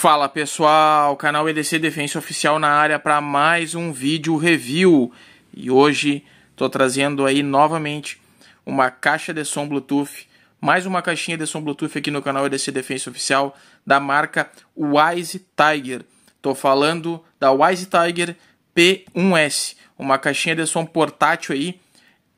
Fala pessoal, canal EDC Defensa Oficial na área para mais um vídeo review. E hoje estou trazendo aí novamente uma caixa de som Bluetooth, mais uma caixinha de som Bluetooth aqui no canal EDC Defensa Oficial da marca Wise Tiger. Estou falando da Wise Tiger P1S, uma caixinha de som portátil aí,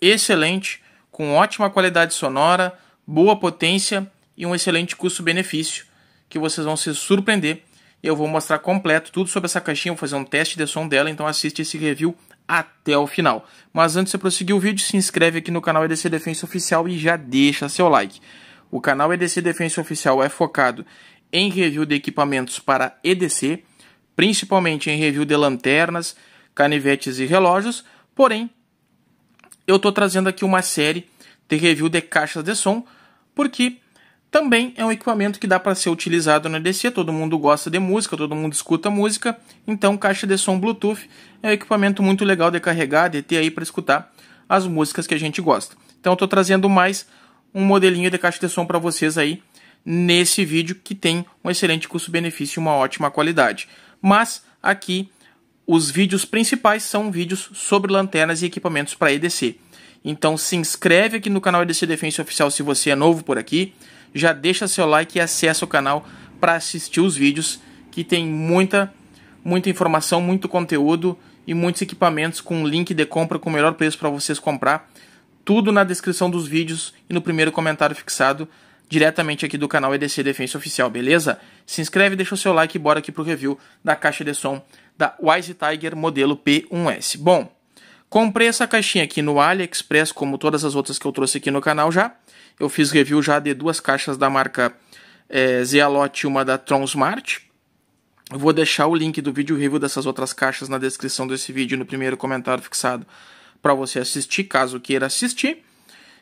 excelente, com ótima qualidade sonora, boa potência e um excelente custo-benefício que vocês vão se surpreender. Eu vou mostrar completo tudo sobre essa caixinha, vou fazer um teste de som dela, então assiste esse review até o final. Mas antes de prosseguir o vídeo, se inscreve aqui no canal EDC Defensa Oficial e já deixa seu like. O canal EDC Defensa Oficial é focado em review de equipamentos para EDC, principalmente em review de lanternas, canivetes e relógios, porém, eu estou trazendo aqui uma série de review de caixas de som, porque também é um equipamento que dá para ser utilizado no EDC, todo mundo gosta de música, todo mundo escuta música, então caixa de som Bluetooth é um equipamento muito legal de carregar, de ter aí para escutar as músicas que a gente gosta. Então estou trazendo mais um modelinho de caixa de som para vocês aí nesse vídeo que tem um excelente custo-benefício e uma ótima qualidade. Mas aqui os vídeos principais são vídeos sobre lanternas e equipamentos para EDC. Então se inscreve aqui no canal EDC Defensa Oficial se você é novo por aqui já deixa seu like e acessa o canal para assistir os vídeos que tem muita muita informação, muito conteúdo e muitos equipamentos com link de compra com o melhor preço para vocês comprar. Tudo na descrição dos vídeos e no primeiro comentário fixado diretamente aqui do canal EDC Defensa Oficial, beleza? Se inscreve, deixa o seu like e bora aqui pro review da caixa de som da Wise Tiger modelo P1S. Bom, comprei essa caixinha aqui no AliExpress, como todas as outras que eu trouxe aqui no canal já. Eu fiz review já de duas caixas da marca é, e uma da Tron Smart. Eu vou deixar o link do vídeo review dessas outras caixas na descrição desse vídeo no primeiro comentário fixado para você assistir, caso queira assistir.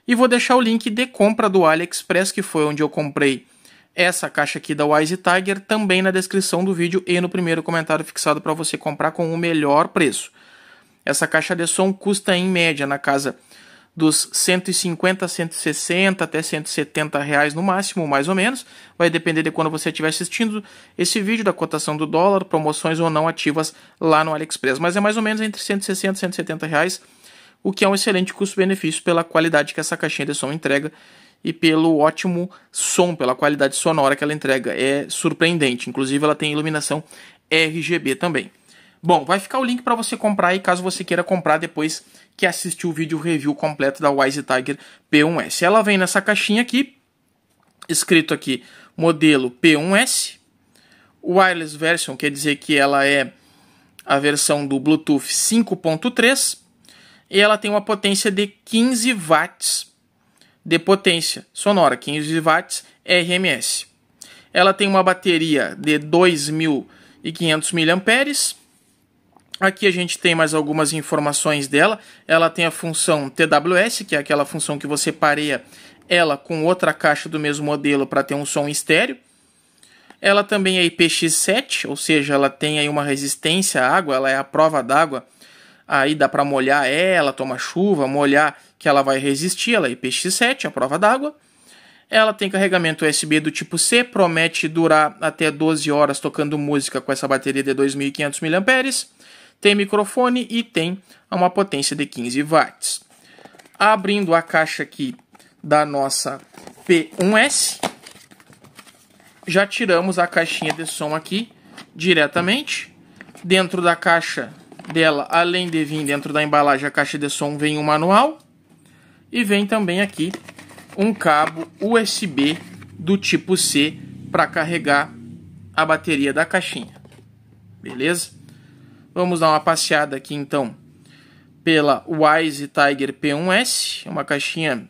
E vou deixar o link de compra do AliExpress, que foi onde eu comprei essa caixa aqui da Wise Tiger, também na descrição do vídeo e no primeiro comentário fixado para você comprar com o melhor preço. Essa caixa de som custa em média na casa dos 150, 160 até 170 reais no máximo, mais ou menos. Vai depender de quando você estiver assistindo esse vídeo, da cotação do dólar, promoções ou não ativas lá no AliExpress. Mas é mais ou menos entre 160 e 170 reais, o que é um excelente custo-benefício pela qualidade que essa caixinha de som entrega e pelo ótimo som, pela qualidade sonora que ela entrega. É surpreendente. Inclusive ela tem iluminação RGB também. Bom, vai ficar o link para você comprar aí caso você queira comprar depois que assistiu o vídeo review completo da Wise Tiger P1S. Ela vem nessa caixinha aqui, escrito aqui modelo P1S. Wireless version quer dizer que ela é a versão do Bluetooth 5.3 e ela tem uma potência de 15 watts de potência sonora, 15 watts RMS. Ela tem uma bateria de 2.500 mAh Aqui a gente tem mais algumas informações dela. Ela tem a função TWS, que é aquela função que você pareia ela com outra caixa do mesmo modelo para ter um som estéreo. Ela também é IPX7, ou seja, ela tem aí uma resistência à água, ela é a prova d'água. Aí dá para molhar ela, tomar chuva, molhar que ela vai resistir, ela é IPX7, a prova d'água. Ela tem carregamento USB do tipo C, promete durar até 12 horas tocando música com essa bateria de 2500 mAh tem microfone e tem uma potência de 15 watts. Abrindo a caixa aqui da nossa P1S, já tiramos a caixinha de som aqui diretamente. Dentro da caixa dela, além de vir dentro da embalagem a caixa de som, vem um manual e vem também aqui um cabo USB do tipo C para carregar a bateria da caixinha. Beleza? Vamos dar uma passeada aqui então pela Wise Tiger P1S, uma caixinha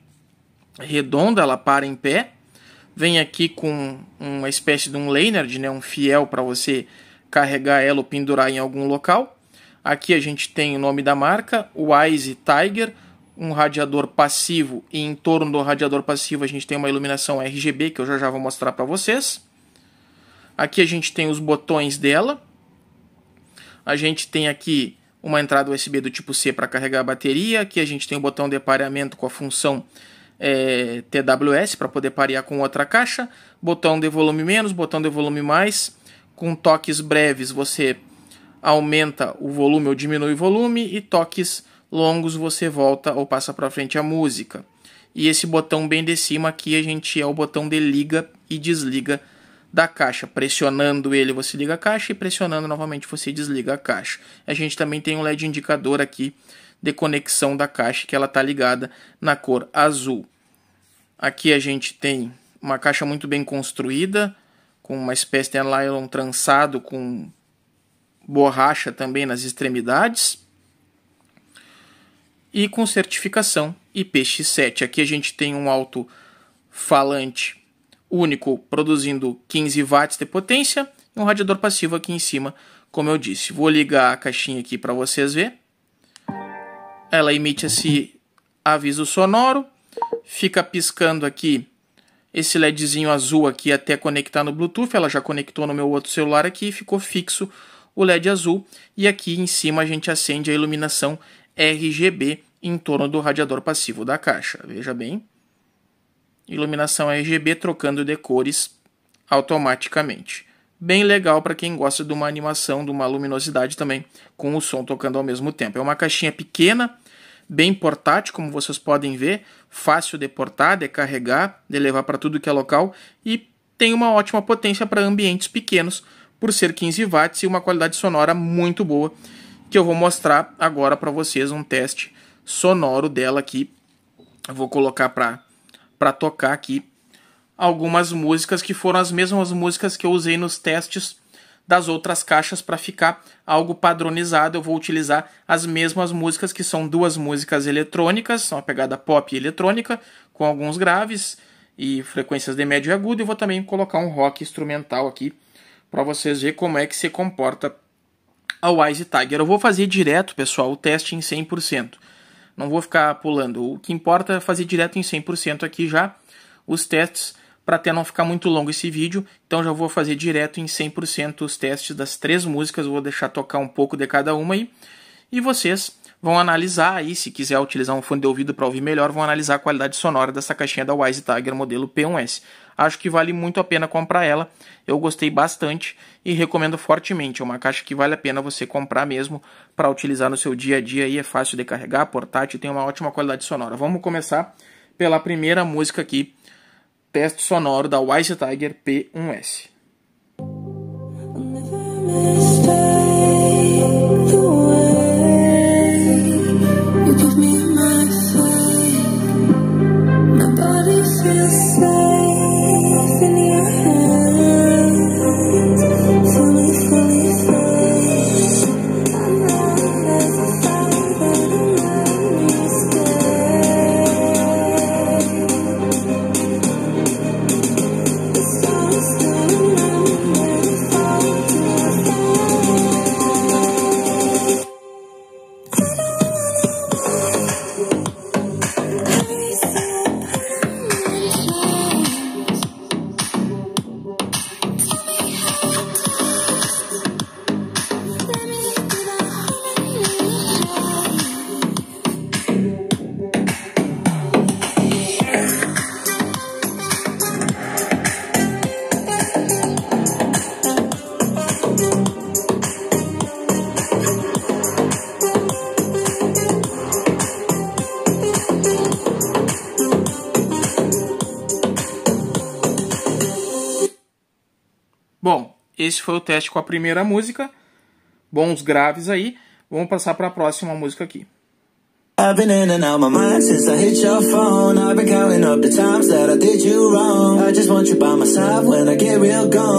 redonda, ela para em pé. Vem aqui com uma espécie de um Leonard, né, um fiel para você carregar ela ou pendurar em algum local. Aqui a gente tem o nome da marca, Wise Tiger, um radiador passivo e em torno do radiador passivo a gente tem uma iluminação RGB que eu já já vou mostrar para vocês. Aqui a gente tem os botões dela, a gente tem aqui uma entrada USB do tipo C para carregar a bateria. Aqui a gente tem o botão de pareamento com a função é, TWS para poder parear com outra caixa. Botão de volume menos, botão de volume mais, Com toques breves você aumenta o volume ou diminui o volume e toques longos você volta ou passa para frente a música. E esse botão bem de cima aqui a gente é o botão de liga e desliga da caixa. Pressionando ele você liga a caixa e pressionando novamente você desliga a caixa. A gente também tem um LED indicador aqui de conexão da caixa que ela está ligada na cor azul. Aqui a gente tem uma caixa muito bem construída, com uma espécie de nylon trançado com borracha também nas extremidades e com certificação IPX7. Aqui a gente tem um alto-falante único produzindo 15 watts de potência e um radiador passivo aqui em cima, como eu disse. Vou ligar a caixinha aqui para vocês ver. Ela emite esse aviso sonoro, fica piscando aqui esse LEDzinho azul aqui até conectar no Bluetooth. Ela já conectou no meu outro celular aqui, ficou fixo o LED azul e aqui em cima a gente acende a iluminação RGB em torno do radiador passivo da caixa. Veja bem, iluminação RGB trocando de cores automaticamente. Bem legal para quem gosta de uma animação, de uma luminosidade também, com o som tocando ao mesmo tempo. É uma caixinha pequena, bem portátil, como vocês podem ver, fácil de portar, de carregar, de levar para tudo que é local e tem uma ótima potência para ambientes pequenos, por ser 15 watts e uma qualidade sonora muito boa, que eu vou mostrar agora para vocês um teste sonoro dela aqui. Eu vou colocar para tocar aqui algumas músicas que foram as mesmas músicas que eu usei nos testes das outras caixas para ficar algo padronizado. Eu vou utilizar as mesmas músicas, que são duas músicas eletrônicas, uma pegada pop e eletrônica, com alguns graves e frequências de médio e agudo. E vou também colocar um rock instrumental aqui para vocês verem como é que se comporta a Wise Tiger. Eu vou fazer direto, pessoal, o teste em 100%. Não vou ficar pulando. O que importa é fazer direto em 100% aqui já os testes para até não ficar muito longo esse vídeo. Então já vou fazer direto em 100% os testes das três músicas. Vou deixar tocar um pouco de cada uma aí. E vocês vão analisar aí, se quiser utilizar um fone de ouvido para ouvir melhor, vão analisar a qualidade sonora dessa caixinha da Wise Tiger modelo P1S. Acho que vale muito a pena comprar ela. Eu gostei bastante e recomendo fortemente. É uma caixa que vale a pena você comprar mesmo para utilizar no seu dia a dia e é fácil de carregar, portátil, tem uma ótima qualidade sonora. Vamos começar pela primeira música aqui, teste sonoro da Wise Tiger P1S. Christmas. Bom, esse foi o teste com a primeira música. Bons graves aí. Vamos passar para a próxima música aqui. I've been in and out my mind since I hit your phone. I've been counting up the times that I did you wrong. I just want you by my side when I get real gone.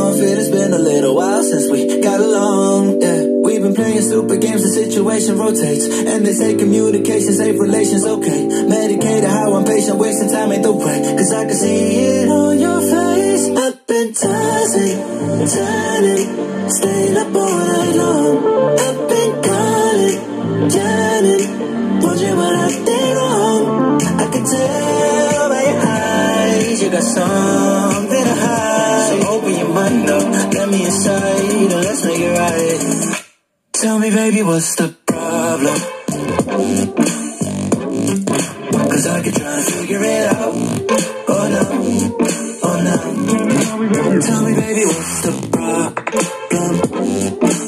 Been a little while since we got along. Yeah, we've been playing stupid games, the situation rotates. And they say communication, safe relations, okay. Medicated, how I'm patient, wasting time ain't the way. Cause I can see what's the problem? Cause I could try to figure it out. Oh no, oh no. Tell me, baby, what's the problem?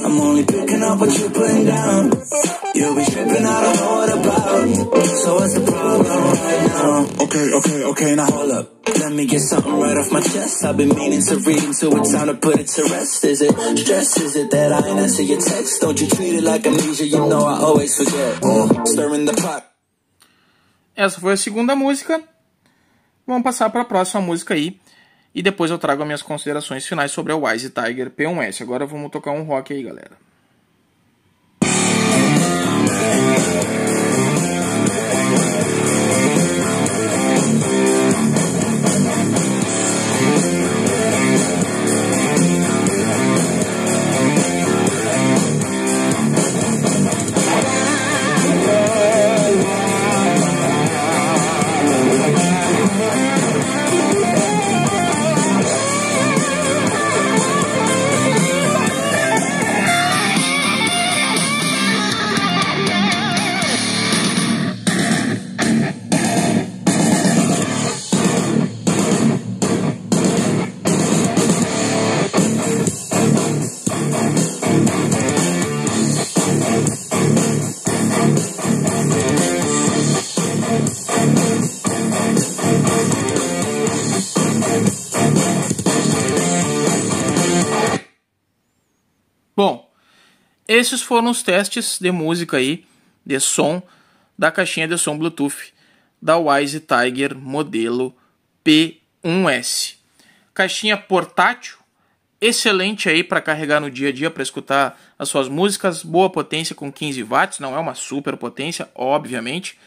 I'm only picking up what you're putting down. You'll be tripping, I don't know what about. So what's the problem right now? Okay, okay, okay, now hold up. Let me get something right off my chest. I've been meaning to read, so it's time to put it to rest. Is it stress? Is it that I ain't answer your text? Don't you treat it like amnesia? You know I always forget. Stirring the pot. Essa foi a segunda música. Vamos passar para a próxima música aí. E depois eu trago as minhas considerações finais sobre a Wise Tiger P1S. Agora vamos tocar um rock aí, galera. Esses foram os testes de música aí, de som, da caixinha de som Bluetooth da Wise Tiger modelo P1S. Caixinha portátil, excelente aí para carregar no dia a dia para escutar as suas músicas, boa potência com 15 watts, não é uma super potência, obviamente.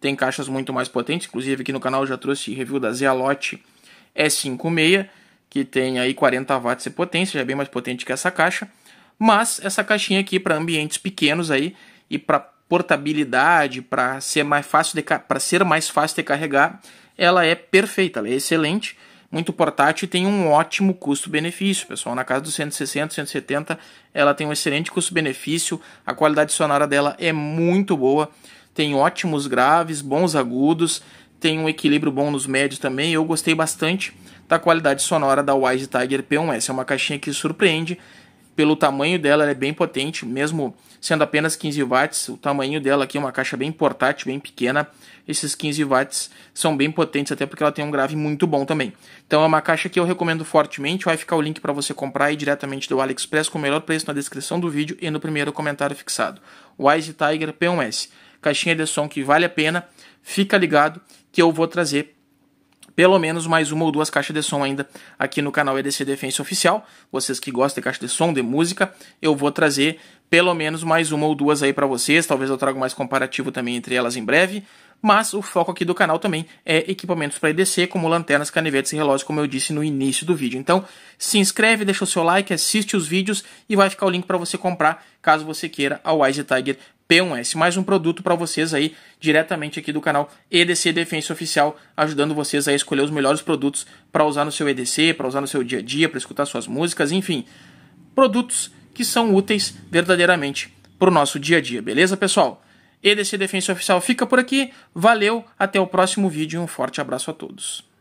Tem caixas muito mais potentes, inclusive aqui no canal já trouxe review da Zealote E56, que tem aí 40 watts de potência, já é bem mais potente que essa caixa. Mas essa caixinha aqui para ambientes pequenos aí e para portabilidade, para ser mais fácil de para ser mais fácil de carregar, ela é perfeita, ela é excelente, muito portátil e tem um ótimo custo-benefício, pessoal. Na casa dos 160, 170, ela tem um excelente custo-benefício, a qualidade sonora dela é muito boa, tem ótimos graves, bons agudos, tem um equilíbrio bom nos médios também. Eu gostei bastante da qualidade sonora da Wise Tiger P1S. É uma caixinha que surpreende pelo tamanho dela, ela é bem potente, mesmo sendo apenas 15 watts. O tamanho dela aqui é uma caixa bem portátil, bem pequena. Esses 15 watts são bem potentes, até porque ela tem um grave muito bom também. Então é uma caixa que eu recomendo fortemente. Vai ficar o link para você comprar aí diretamente do AliExpress com o melhor preço na descrição do vídeo e no primeiro comentário fixado. Wise Tiger P1S. Caixinha de som que vale a pena. Fica ligado que eu vou trazer pelo menos mais uma ou duas caixas de som ainda aqui no canal EDC Defense Oficial. Vocês que gostam de caixa de som, de música, eu vou trazer pelo menos mais uma ou duas aí para vocês. Talvez eu traga mais comparativo também entre elas em breve. Mas o foco aqui do canal também é equipamentos para EDC, como lanternas, canivetes e relógios, como eu disse no início do vídeo. Então, se inscreve, deixa o seu like, assiste os vídeos e vai ficar o link para você comprar, caso você queira, a Wise Tiger P1S. Mais um produto para vocês aí, diretamente aqui do canal EDC Defense Oficial, ajudando vocês a escolher os melhores produtos para usar no seu EDC, para usar no seu dia a dia, para escutar suas músicas, enfim. Produtos que são úteis verdadeiramente para o nosso dia a dia, beleza, pessoal? EDC Defense Oficial fica por aqui, valeu, até o próximo vídeo e um forte abraço a todos.